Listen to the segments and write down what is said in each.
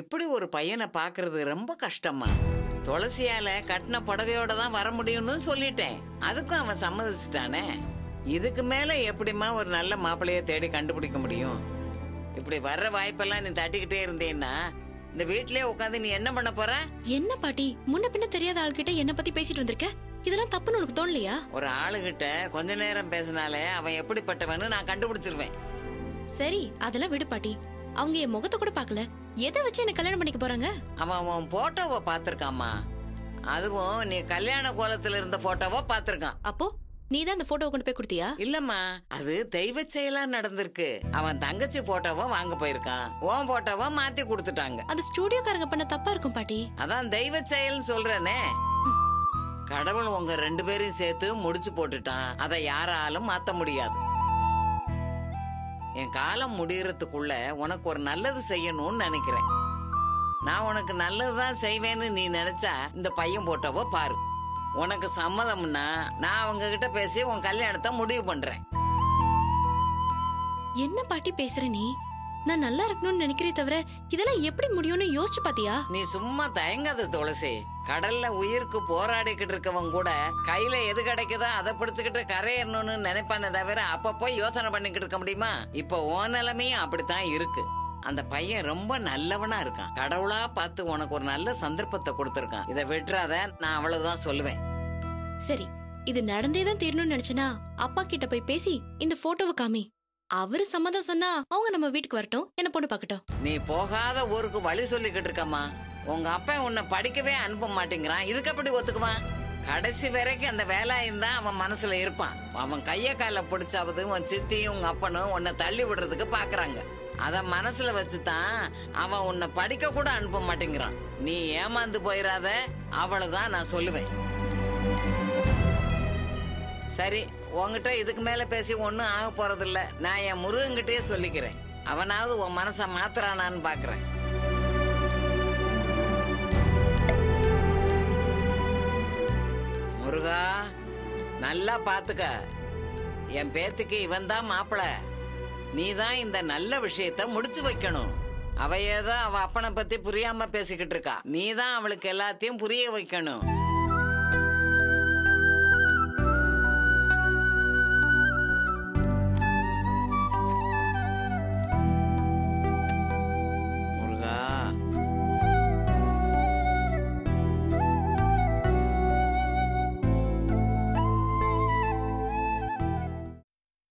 இப்படி ஒரு பையனை பார்க்கிறது ரொம்ப கஷ்டமா? துளசியால கட்டின புடவையோட தான் வர முடியும்னு சொல்லிட்டேன். அதுக்கும் அவன் சம்மதிச்சிட்டானே? இதுக்கு மேல எப்படிம்மா ஒரு நல்ல மாப்பிள்ளைய தேடி கண்டுபிடிக்க முடியும்? இப்படி வர்ற வாய்ப்பெல்லாம் நீ தட்டிக்கிட்டே இருந்தேன்னா இந்த வீட்லயே உட்காந்து நீ என்ன பண்ண போற? என்ன பாட்டி? முன்ன பின்ன தெரியாத ஆள்கிட்ட என்ன பத்தி பேசிட்டு வந்திருக்க? இதெல்லாம் தப்புன்னு உனக்கு தோணலையா? ஒரு ஆளுகிட்ட கொஞ்ச நேரம் பேசினாலே அவன் எப்படிப்பட்டவன்னு நான் கண்டுபிடிச்சிருவேன். சரி அதெல்லாம் விடு பாட்டி. அவங்க என் முகத்தை கூட பார்க்கல. எதை வச்சு என்ன கல்யாணம் பண்ணிக்க போறாங்க? அவன் உன் போட்டோவை பார்த்திருக்காம்மா அதுவும் நீ கல்யாண கோலத்துல இருந்த போட்டோவை பார்த்திருக்கான். அப்போ நீ தான் அந்த போட்டோவை கொண்டு போய் கொடுத்தியா? இல்லம்மா அது தெய்வ செயலா நடந்திருக்கு. அவன் தங்கச்சி போட்டோவை வாங்க போயிருக்கான். உன் போட்டோவை மாத்தி கொடுத்துட்டாங்க. அந்த ஸ்டூடியோக்காரங்க பண்ண தப்பா இருக்கும் பாட்டி. அதான் தெய்வ செயல்னு சொல்றேனே. கடவுள் உங்க ரெண்டு பேரையும் சேர்த்து முடிச்சு போட்டுட்டான். அதை யாராலும் மாத்த முடியாது. என் காலம் முடியறதுக்குள்ள உனக்கு ஒரு நல்லது செய்யணும்னு நினைக்கிறேன். நான் உனக்கு நல்லதுதான் செய்வேன்னு நீ நினைச்சா இந்த பையன் போட்டோவை பாரு. உனக்கு சம்மதம்னா நான் அவங்க கிட்ட பேசி உன் கல்யாணத்தை முடிவு பண்றேன். என்ன பாட்டி பேசுற நீ? நான் நல்லா இருக்கணும்னு நினைக்கிறே தவிர இதெல்லாம் எப்படி முடியும்னு யோசிச்சு பாத்தியா? நீ சும்மா தயங்காத துளசி. கடல்ல உயிருக்கு போராடிக்கிட்டு இருக்கவன் கூட கையில எது கிடைக்குதோ அதை பிடிச்சுக்கிட்டு கரையறணும்னு நினைப்பானே தவிர அப்பப்போ யோசனை பண்ணிக்கிட்டு இருக்க முடியுமா? இப்போ ஓ நிலைமையும் அப்படித்தான் இருக்கு. அந்த பையன் ரொம்ப நல்லவனா இருக்கான். கடவுளா பார்த்து உனக்கு ஒரு நல்ல சந்தர்ப்பத்தை கொடுத்துருக்கான். இதை விட்டுறாத நான் அவ்வளவுதான் சொல்லுவேன். சரி இது நடந்தே தான் தீரணும்னு நினைச்சனா? அப்பா கிட்ட போய் பேசி இந்த போட்டோவை காமி. அவரு சம்மதம் சொன்னா அவங்க நம்ம வீட்டுக்கு வரட்டும். என்ன பொண்ணு பார்க்கட்டும். நீ போகாத ஊருக்கு வழி சொல்லிக்கிட்டு இருக்கம்மா. உங்க அப்பா உன்னை படிக்கவே அனுப்ப மாட்டேங்கிறான். இதுக்கு அப்படி ஒத்துக்குவான்? கடைசி வரைக்கும் அந்த வேலாயும் தான் அவன் மனசுல இருப்பான். அவன் கைய கால பிடிச்சாவது உன் சித்தியும் உங்க அப்பனும் உன்னை தள்ளி விடுறதுக்கு பாக்குறாங்க. அத மனசுல வச்சுதான் அவன் உன்னை படிக்க கூட அனுப்ப மாட்டேங்கிறான். நீ ஏமாந்து போயிடாத அவ்வளவுதான் நான் சொல்லுவேன். சரி உன்கிட்ட இதுக்கு மேல பேசி ஒன்றும் ஆக போறதில்ல. நான் என் முருகன்கிட்டயே சொல்லிக்கிறேன். அவனாவது உன் மனசை மாத்துறானான்னு பாக்குறேன். முருகா நல்லா பாத்துக்க. என் பேத்துக்கு இவன் தான் மாப்பிள. நீ தான் இந்த நல்ல விஷயத்த முடிச்சு வைக்கணும். அவ ஏதோ அவ அப்பனை பத்தி புரியாம பேசிக்கிட்டு இருக்கா. நீ தான் அவளுக்கு எல்லாத்தையும் புரிய வைக்கணும்.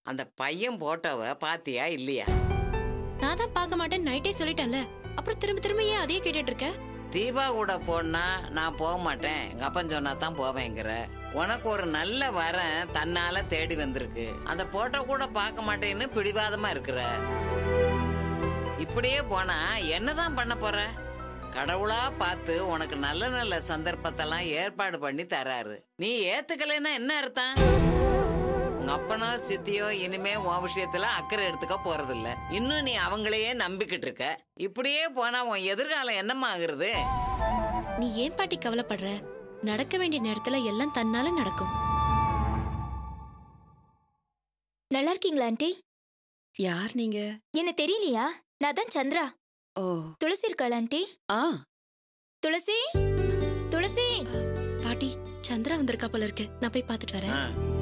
அந்த பையன் போட்டோவை பாத்தியா இல்லையா? நான் தான் பார்க்க மாட்டேன் நைட்டே சொல்லிட்டேன்ல. அப்புறம் திரும்ப திரும்ப ஏன் அதையே கேட்டுட்டு இருக்க தீபா கூட போனா நான் போக மாட்டேன். எங்க அப்பன் சொன்னா தான் போவேங்கிற. உனக்கு ஒரு நல்ல வரன் தன்னால தேடி வந்திருக்கு. அந்த போட்டோ கூட பார்க்க மாட்டேன்னு பிடிவாதமா இருக்கிற. இப்படியே போனா என்னதான் பண்ண போற? கடவுளா பார்த்து உனக்கு நல்ல நல்ல சந்தர்ப்பத்தெல்லாம் ஏற்பாடு பண்ணி தராரு. நீ ஏத்துக்கலைன்னா என்ன அர்த்தம்? உங்க அப்பனோ சித்தியோ இனிமே உன் விஷயத்துல அக்கறை எடுத்துக்க போறதில்ல. இன்னும் நீ அவங்களையே நம்பிக்கிட்டு இருக்க. இப்படியே போனா உன் எதிர்காலம் என்னம்மா ஆகுறது? நீ ஏன் பாட்டி கவலைப்படுற? நடக்க வேண்டிய நேரத்துல எல்லாம் தன்னால நடக்கும். நல்லா இருக்கீங்களா ஆண்டி? யார் நீங்க? என்ன தெரியலையா? நான் தான் சந்திரா. ஓ. துளசி இருக்காள் ஆண்டி? ஆ. துளசி? துளசி? பாட்டி சந்திரா வந்திருக்கா போல இருக்கு. நான் போய் பார்த்துட்டு வரேன்.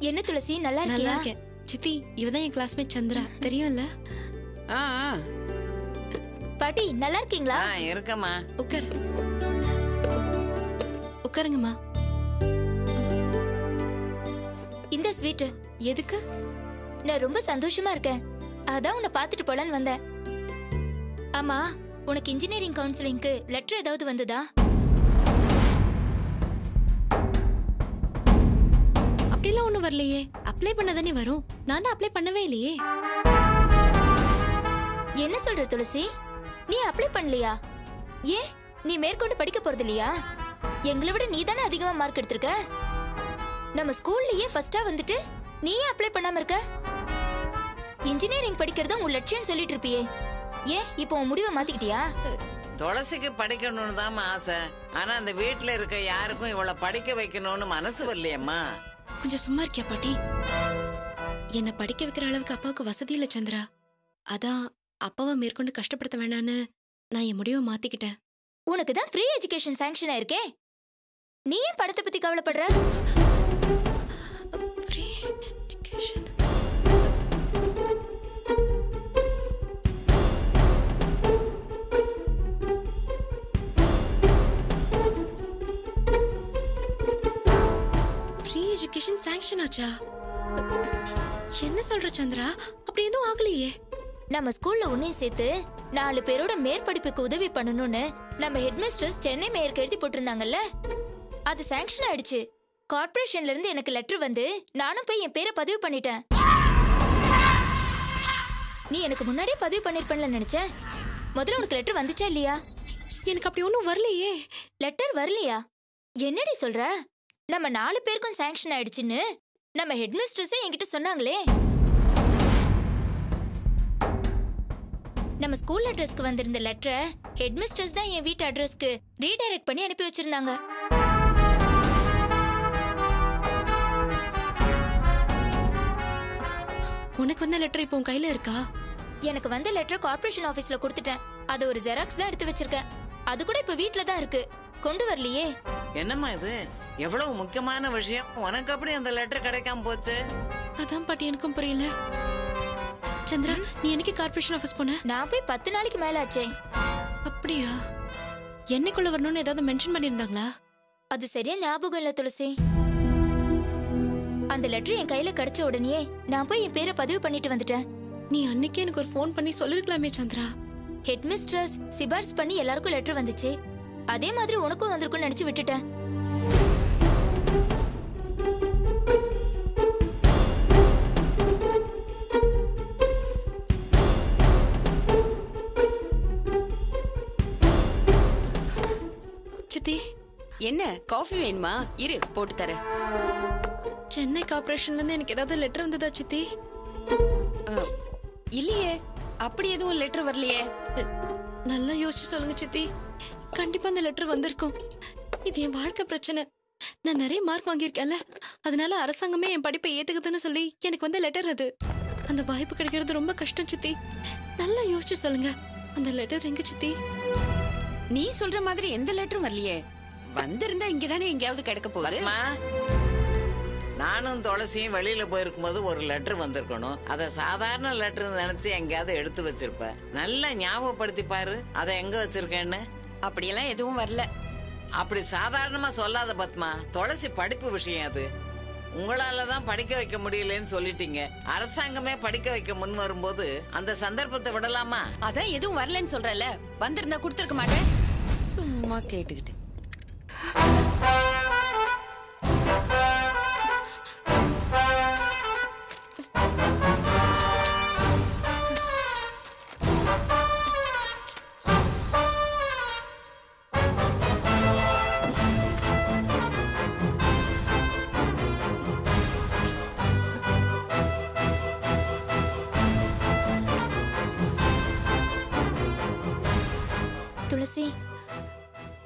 என்ன துளசி நல்லா நல்லா இருக்கியா இருக்கேன். சித்தி இவதான் என் கிளாஸ்மேட் சந்திரா. தெரியும்ல? ஆ ஆ. பாட்டி நல்லா இருக்கீங்களா? ஆ, இருக்கம்மா. உட்கார் உட்காருங்கம்மா இந்த ஸ்வீட் எதுக்கு? நான் ரொம்ப சந்தோஷமா இருக்கேன். அதான் உன்னை பார்த்துட்டு போலான்னு வந்தேன். ஆமா உனக்கு இன்ஜினியரிங் கவுன்சிலிங்க்கு லெட்டர் ஏதாவது வந்ததா? அப்படிலாம் ஒண்ணும் வரலையே. அப்ளை பண்ணதானே வரும். நான் தான் அப்ளை பண்ணவே இல்லையே. என்ன சொல்ற துளசி? நீ அப்ளை பண்ணலையா? ஏன் நீ மேற்கொண்டு படிக்க போறது இல்லையா? எங்களை விட நீ தானே அதிகமா மார்க் எடுத்திருக்க? நம்ம ஸ்கூல்லயே ஃபர்ஸ்டா வந்துட்டு நீ ஏன் அப்ளை பண்ணாம இருக்க? இன்ஜினியரிங் படிக்கிறது உன் லட்சியம் சொல்லிட்டு இருப்பியே. ஏன் இப்போ உன் முடிவை மாத்திக்கிட்டியா? துளசிக்கு படிக்கணும்னு தான் ஆசை. ஆனா அந்த வீட்டுல இருக்க யாருக்கும் இவளை படிக்க வைக்கணும்னு மனசு வரலையம்மா. கொஞ்சம் சும்மா இருக்கியா பாட்டி? என்னை படிக்க வைக்கிற அளவுக்கு அப்பாவுக்கு வசதி இல்ல சந்திரா. அதான் அப்பாவை மேற்கொண்டு கஷ்டப்படுத்த வேணான்னு நான் என் முடிவை மாத்திக்கிட்டேன். உனக்கு தான் ஃப்ரீ எஜுகேஷன் சாங்ஷன் ஆயிருக்கே? நீ ஏன் படத்தை பத்தி கவலைப்படுற. ஃப்ரீ எஜுகேஷன் சாங்ஷன் ஆச்சா? என்ன சொல்ற சந்திரா? அப்படி எதுவும் ஆகலையே. நம்ம ஸ்கூல்ல உன்னையும் சேர்த்து நாலு பேரோட மேற்படிப்புக்கு உதவி பண்ணணும்னு நம்ம ஹெட்மிஸ்டர்ஸ் சென்னை மேயருக்கு எழுதி போட்டிருந்தாங்கல்ல? அது சாங்ஷன் ஆயிடுச்சு. கார்ப்பரேஷன்ல இருந்து எனக்கு லெட்டர் வந்து நானும் போய் என் பேரை பதிவு பண்ணிட்டேன். நீ எனக்கு முன்னாடியே பதிவு பண்ணிருப்பேன்ல நினைச்சேன் முதல்ல உனக்கு லெட்டர் வந்துச்சா இல்லையா? எனக்கு அப்படி ஒன்றும் வரலையே. லெட்டர் வரலையா? என்னடி சொல்ற? நம்ம நாலு பேருக்கும் சாங்ஷன் ஆயிடுச்சுன்னு நம்ம ஹெட்மிஸ்ட்ரஸே என்கிட்ட சொன்னாங்களே. நம்ம ஸ்கூல் அட்ரஸ்க்கு வந்திருந்த லெட்டரை ஹெட்மிஸ்ட்ரஸ் தான் என் வீட்டு அட்ரஸ்க்கு ரீடைரக்ட் பண்ணி அனுப்பி வச்சிருந்தாங்க. உனக்கு வந்த லெட்டர் இப்போ உன் கையில இருக்கா? எனக்கு வந்த லெட்டர் கார்ப்பரேஷன் ஆபீஸ்ல கொடுத்துட்டேன். அது ஒரு ஜெராக்ஸ் தான் எடுத்து வச்சிருக்கேன். அது கூட இப்ப வீட்ல தான் இருக்கு. கொண்டு வரலையே. என்னம்மா இது? எவ்வளவு முக்கியமான விஷயம்? உனக்கு அப்படி அந்த லெட்டர் கிடைக்காம போச்சு? அதான் பாட்டி எனக்கும் புரியல. சந்திரா நீ என்னைக்கு கார்ப்பரேஷன் ஆஃபீஸ் போன? நான் போய் பத்து நாளைக்கு மேல ஆச்சே அப்படியா? என்னைக்குள்ள வரணும்னு ஏதாவது மென்ஷன் பண்ணியிருந்தாங்களா? அது சரியா ஞாபகம் இல்ல துளசி. அந்த லெட்டர் என் கையில கிடைச்ச உடனே நான் போய் என் பேரை பதிவு பண்ணிட்டு வந்துட்டேன். நீ அன்னைக்கே எனக்கு ஒரு ஃபோன் பண்ணி சொல்லிருக்கலாமே சந்திரா. ஹெட்மிஸ்ட்ரஸ் சிபாரிசு பண்ணி எல்லாருக்கும் லெட்டர் வந்துச்சு. அதே மாதிரி உனக்கும் வந்திருக்கும்னு நினைச்சு விட்டுட்டேன். சித்தி என்ன காஃபி வேணுமா? இரு போட்டு தரேன். சென்னை கார்பரேஷன்ல இருந்து எனக்கு ஏதாவது லெட்டர் வந்ததா சித்தி? இல்லையே. அப்படி எதுவும் லெட்டர் வரலையே. நல்லா யோசிச்சு சொல்லுங்க சித்தி. கண்டிப்பா அந்த லெட்டர் வந்திருக்கும். இது என் வாழ்க்கை பிரச்சனை. நான் நிறைய மார்க் வாங்கியிருக்கேன்ல. அதனால அரசாங்கமே என் படிப்பை ஏத்துக்குதுன்னு சொல்லி எனக்கு வந்த லெட்டர் அது. அந்த வாய்ப்பு கிடைக்கிறது ரொம்ப கஷ்டம் சித்தி. நல்லா யோசிச்சு சொல்லுங்க. அந்த லெட்டர் எங்க சித்தி? நீ சொல்ற மாதிரி எந்த லெட்டரும் வரலையே. வந்திருந்தா இங்கதானே எங்கேயாவது கிடைக்க போகுது. நானும் துளசியும் வெளியில போயிருக்கும்போது ஒரு லெட்டர் வந்திருக்கணும். அதை சாதாரண லெட்டர் நினைச்சு எங்கேயாவது எடுத்து வச்சிருப்ப நல்லா ஞாபகப்படுத்தி பாரு. அதை எங்க வச்சிருக்கேன்னு? அப்படியெல்லாம் எதுவும் வரல. அப்படி சாதாரணமா சொல்லாத பத்மா. துளசி படிப்பு விஷயம் அது. உங்களால தான் படிக்க வைக்க முடியலன்னு சொல்லிட்டீங்க. அரசாங்கமே படிக்க வைக்க முன் வரும்போது அந்த சந்தர்ப்பத்தை விடலாமா? அதான் எதுவும் வரலன்னு சொல்றல வந்திருந்தா கொடுத்துருக்க மாட்டேன். சும்மா கேட்டுக்கிட்டு.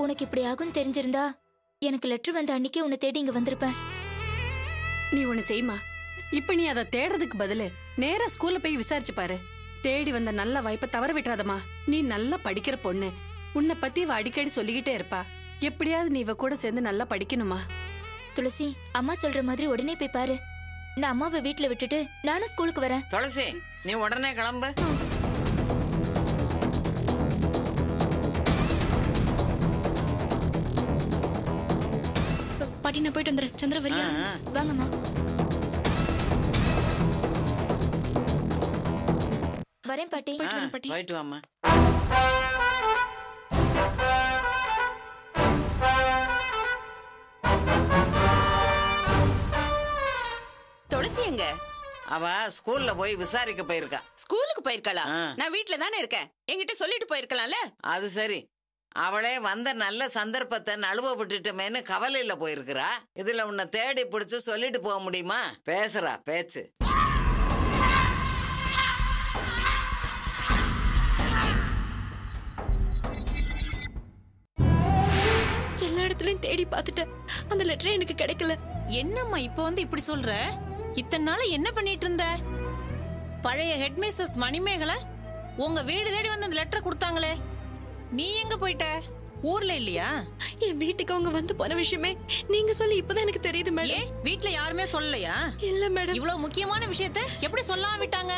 உனக்கு இப்படி ஆகும் தெரிஞ்சிருந்தா எனக்கு லெட்டர் வந்த அன்னைக்கே உன்னை தேடி இங்க வந்திருப்பேன். நீ ஒண்ணு செய்யுமா இப்ப நீ அதை தேடுறதுக்கு பதிலு நேரா ஸ்கூல்ல போய் விசாரிச்சு பாரு. தேடி வந்த நல்ல வாய்ப்பை தவற விட்டுறாதம்மா. நீ நல்லா படிக்கிற பொண்ணு. உன்னை பத்தி இவ அடிக்கடி சொல்லிக்கிட்டே இருப்பா. எப்படியாவது நீ இவ கூட சேர்ந்து நல்லா படிக்கணுமா? துளசி அம்மா சொல்ற மாதிரி உடனே போய் பாரு. நான் அம்மாவை வீட்ல விட்டுட்டு நானும் ஸ்கூலுக்கு வரேன். துளசி நீ உடனே கிளம்பு. நான் போயிட்டு வந்துடுறேன் சந்திரா வரியா. வாங்கம்மா. வரேன் பாட்டி. பாட்டி. போயிட்டு வாம்மா. துளசி எங்க? அவ ஸ்கூல்ல போய் விசாரிக்க போயிருக்கா. ஸ்கூலுக்கு போயிருக்கலாம் ஆ. நான் வீட்ல தானே இருக்கேன். என்கிட்ட சொல்லிட்டு போயிருக்கலாம்ல? அது சரி. அவளே வந்த நல்ல சந்தர்ப்பத்தை நழுவ விட்டுட்டமேன்னு கவலையில போயிருக்கிறா. இதுல உன்னை தேடி பிடிச்சு சொல்லிட்டு போக முடியுமா? பேசுறா பேச்சு. எல்லா இடத்துலயும் தேடி பார்த்துட்டேன். அந்த லெட்டரே எனக்கு கிடைக்கல. என்னம்மா இப்போ வந்து இப்படி சொல்ற? இத்தனை நாள் என்ன பண்ணிட்டு இருந்த? பழைய ஹெட்மிஸ்டர்ஸ் மணிமேகலை உங்க வீடு தேடி வந்து அந்த லெட்டர் கொடுத்தாங்களே. நீ எங்க போயிட்ட? ஊர்ல இல்லையா? என் வீட்டுக்கு அவங்க வந்து போன விஷயமே நீங்க சொல்லி இப்பதான் எனக்கு தெரியுது மேடம். வீட்ல யாருமே சொல்லலையா? இல்ல மேடம். இவ்வளவு முக்கியமான விஷயத்த எப்படி சொல்லாம விட்டாங்க?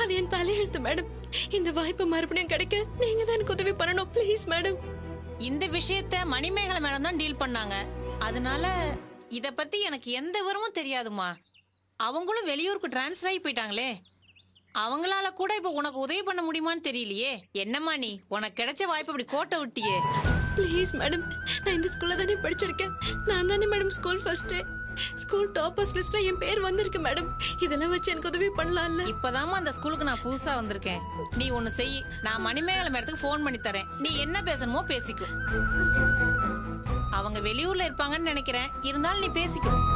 அது என் தலையெழுத்து மேடம். இந்த வாய்ப்பு மறுபடியும் கிடைக்க நீங்க தான் எனக்கு உதவி பண்ணணும் ப்ளீஸ் மேடம். இந்த விஷயத்த மணிமேகலை மேடம் தான் டீல் பண்ணாங்க. அதனால இத பத்தி எனக்கு எந்த விவரமும் தெரியாதுமா அவங்களும் வெளியூருக்கு டிரான்ஸ்ஃபர் ஆகி போயிட்டாங்களே. அவங்களால கூட இப்ப உனக்கு உதவி பண்ண முடியுமான்னு தெரியலையே. என்னம்மா நீ? உனக்கு கிடைச்ச வாய்ப்பு இப்படி கோட்டை விட்டியே. ப்ளீஸ் மேடம் நான் இந்த ஸ்கூல்ல தானே படிச்சிருக்கேன். நான் தானே madam school first school toppers லிஸ்ட்ல என் பேர் வந்திருக்கு மேடம் இதெல்லாம் வச்சு எனக்கு உதவி பண்ணலாம்ல. இப்பதாம்மா அந்த ஸ்கூலுக்கு நான் புதுசா வந்திருக்கேன். நீ ஒண்ணு செய். நான் மணிமேகலை மேடத்துக்கு ஃபோன் பண்ணி தரேன். நீ என்ன பேசணுமோ பேசிக்கோ. அவங்க வெளியூர்ல இருப்பாங்கன்னு நினைக்கிறேன். இருந்தாலும் நீ பேசிக்கோ.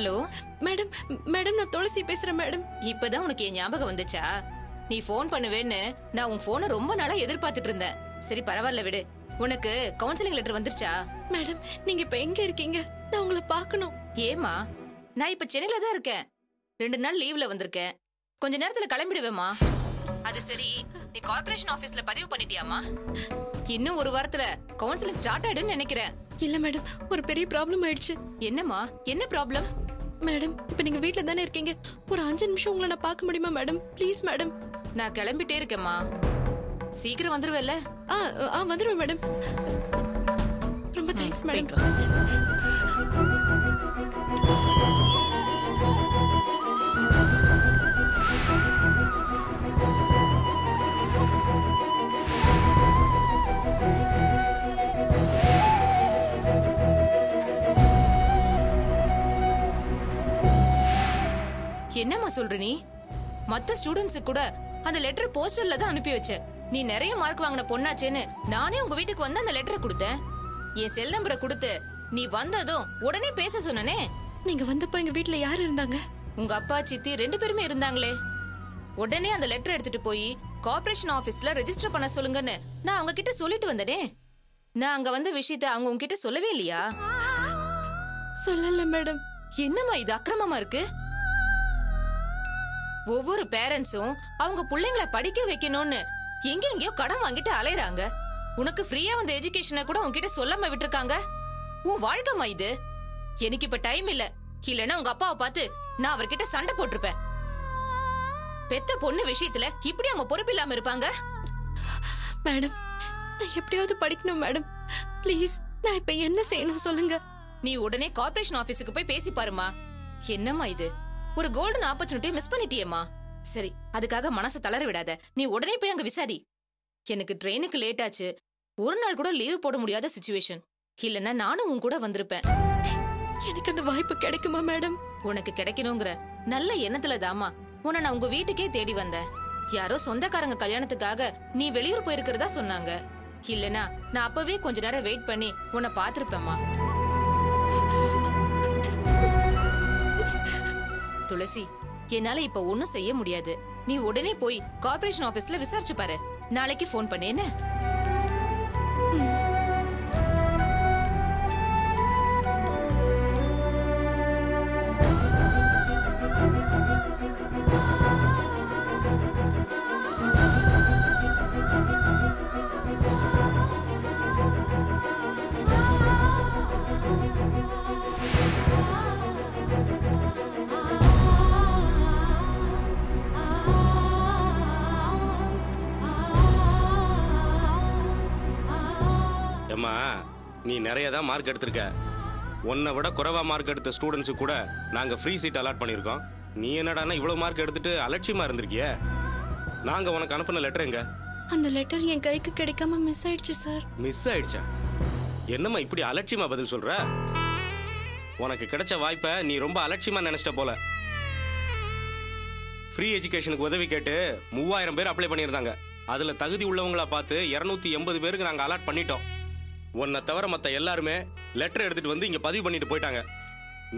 ஹலோ மேடம் மேடம் நான் துளசி பேசுறேன் மேடம். இப்பதான் உனக்கு என் ஞாபகம் வந்துச்சா? நீ ஃபோன் பண்ணுவேன்னு நான் உன் போனை ரொம்ப நாளா எதிர்பார்த்துட்டு இருந்தேன். சரி பரவாயில்ல விடு. உனக்கு கவுன்சிலிங் லெட்டர் வந்துருச்சா? மேடம் நீங்க இப்ப எங்க இருக்கீங்க? நான் உங்களை பார்க்கணும். ஏமா நான் இப்ப சென்னையில தான் இருக்கேன். ரெண்டு நாள் லீவ்ல வந்திருக்கேன். கொஞ்ச நேரத்துல கிளம்பிடுவேமா அது சரி நீ கார்ப்பரேஷன் ஆபீஸ்ல பதிவு பண்ணிட்டியாமா இன்னும் ஒரு வாரத்துல கவுன்சிலிங் ஸ்டார்ட் ஆயிடும்னு நினைக்கிறேன். இல்ல மேடம் ஒரு பெரிய ப்ராப்ளம் ஆயிடுச்சு. என்னம்மா என்ன ப்ராப்ளம் மேடம் இப்ப நீங்க வீட்ல தானே இருக்கீங்க? ஒரு அஞ்சு நிமிஷம் உங்களை நான் பார்க்க முடியுமா மேடம்? Please madam. நான் கிளம்பிட்டே இருக்கேம்மா. சீக்கிரம் வந்துருவல்ல? ஆ ஆ வந்துடுவேன் மேடம். ரொம்ப தேங்க்ஸ் மேடம். என்னம்மா சொல்ற நீ? மத்த ஸ்டூடெண்ட்ஸுக்கு கூட அந்த லெட்டர் போஸ்டர்ல தான் அனுப்பி வச்ச. நீ நிறைய மார்க் வாங்கின பொண்ணாச்சேன்னு நானே உங்க வீட்டுக்கு வந்து அந்த லெட்டரை கொடுத்தேன். என் செல் நம்பரை கொடுத்து நீ வந்ததும் உடனே பேச சொன்னனே? நீங்க வந்தப்போ எங்க வீட்ல யார் இருந்தாங்க? உங்க அப்பா சித்தி ரெண்டு பேருமே இருந்தாங்களே. உடனே அந்த லெட்டர் எடுத்துட்டு போய் கார்ப்பரேஷன் ஆபீஸ்ல ரெஜிஸ்டர் பண்ண சொல்லுங்கன்னு நான் அவங்க கிட்ட சொல்லிட்டு வந்தனே. நான் அங்க வந்த விஷயத்த அவங்க உங்ககிட்ட சொல்லவே இல்லையா? சொல்லல மேடம். என்னம்மா இது அக்கிரமமா இருக்கு? ஒவ்வொரு பேரண்ட்ஸும் அவங்க பிள்ளைங்கள படிக்க வைக்கணும்னு எங்கெங்கயோ கடன் வாங்கிட்டு அலையறாங்க. உனக்கு ஃப்ரீயா வந்த எஜுகேஷனை கூட உன்கிட்ட சொல்லாம விட்டுருக்காங்க? உன் வாழ்க்கைமா இது? எனக்கு இப்ப டைம் இல்ல. இல்லன்னா உங்க அப்பாவை பார்த்து நான் அவர்கிட்ட சண்டை போட்டிருப்பேன். பெத்த பொண்ணு விஷயத்துல இப்படி அவங்க பொறுப்பு இல்லாம இருப்பாங்க? மேடம் நான் எப்படியாவது படிக்கணும் மேடம். ப்ளீஸ் நான் இப்ப என்ன செய்யணும் சொல்லுங்க. நீ உடனே கார்ப்பரேஷன் ஆபீஸுக்கு போய் பேசி பாருமா என்னம்மா இது? ஒரு கோல்டன் ஆப்பர்ச்சுனிட்டி மிஸ் பண்ணிட்டியேம்மா. சரி அதுக்காக மனசு தளர விடாத. நீ உடனே போய் அங்க விசாரி. எனக்கு ட்ரெயினுக்கு லேட் ஆச்சு. ஒரு நாள் கூட லீவ் போட முடியாத சுச்சுவேஷன் இல்லன்னா நானும் உன் கூட வந்திருப்பேன். எனக்கு அந்த வாய்ப்பு கிடைக்குமா மேடம்? உனக்கு கிடைக்கணுங்கிற நல்ல எண்ணத்துல தாமா உன்னை நான் உங்க வீட்டுக்கே தேடி வந்தேன். யாரோ சொந்தக்காரங்க கல்யாணத்துக்காக நீ வெளியூர் போயிருக்கிறதா சொன்னாங்க. இல்லனா நான் அப்பவே கொஞ்ச நேரம் வெயிட் பண்ணி உன்னை பாத்திருப்பேம்மா துளசி. என்னால இப்ப ஒண்ணும் செய்ய முடியாது. நீ உடனே போய் கார்பரேஷன் ஆபீஸ்ல விசாரிச்சு பாரு. நாளைக்கு போன் பண்ணு என்ன? ஏம்மா நீ நிறைய தான் மார்க் எடுத்திருக்க. உன்னை விட குறைவா மார்க் எடுத்த ஸ்டூடெண்ட்ஸுக்கு கூட நாங்க ஃப்ரீ சீட் அலாட் பண்ணியிருக்கோம். நீ என்னடான்னா இவ்வளவு மார்க் எடுத்துட்டு அலட்சியமா இருந்திருக்கிய? நாங்க உனக்கு அனுப்பின லெட்டர் எங்க? அந்த லெட்டர் என் கைக்கு கிடைக்காம மிஸ் ஆயிடுச்சு சார் மிஸ் ஆயிடுச்சா? என்னம்மா இப்படி அலட்சியமா பதில் சொல்ற? உனக்கு கிடைச்ச வாய்ப்பை நீ ரொம்ப அலட்சியமா நினைச்சிட்ட போல. ஃப்ரீ எஜுகேஷனுக்கு உதவி கேட்டு மூவாயிரம் பேர் அப்ளை பண்ணியிருந்தாங்க. அதுல தகுதி உள்ளவங்களா பார்த்து இருநூத்தி எண்பது பேருக்கு நாங்க அலாட் பண்ணிட்டோம். உன்னை தவிர மத்த எல்லாருமே லெட்டர் எடுத்துட்டு வந்து இங்க பதிவு பண்ணிட்டு போயிட்டாங்க.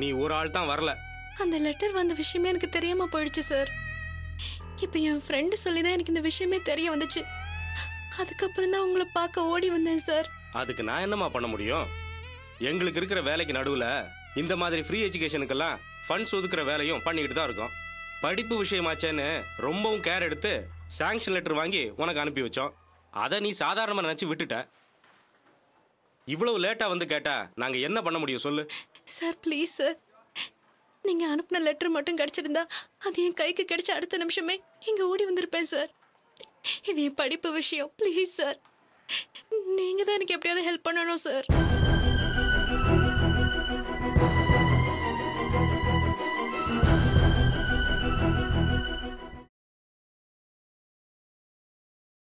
நீ ஒரு ஆள் தான் வரல. அந்த லெட்டர் வந்த விஷயமே எனக்கு தெரியாம போயிடுச்சு சார் இப்போ என் ஃப்ரெண்டு சொல்லி தான் எனக்கு இந்த விஷயமே தெரிய வந்துச்சு. அதுக்கப்புறம் தான் உங்களை பார்க்க ஓடி வந்தேன் சார் அதுக்கு நான் என்னம்மா பண்ண முடியும்? எங்களுக்கு இருக்கிற வேலைக்கு நடுவில் இந்த மாதிரி ஃப்ரீ எஜுகேஷனுக்கெல்லாம் ஃபண்ட்ஸ் ஒதுக்குற வேலையும் பண்ணிக்கிட்டு தான் இருக்கோம். படிப்பு விஷயமாச்சேன்னு ரொம்பவும் கேர் எடுத்து சாங்ஷன் லெட்டர் வாங்கி உனக்கு அனுப்பி வச்சோம். அதை நீ சாதாரணமாக நினச்சி விட்டுட்ட. இவ்வளவு லேட்டாக வந்து கேட்டா நாங்கள் என்ன பண்ண முடியும் சொல்லு? Sir please sir. நீங்க அனுப்பின லெட்டர் மட்டும் கிடைச்சிருந்தா அது என் கைக்கு கிடைச்ச அடுத்த நிமிஷமே இங்க ஓடி வந்திருப்பேன் சார். இது என் படிப்பு விஷயம் ப்ளீஸ் சார். நீங்க தான் எனக்கு எப்படியாவது ஹெல்ப் பண்ணணும் சார்.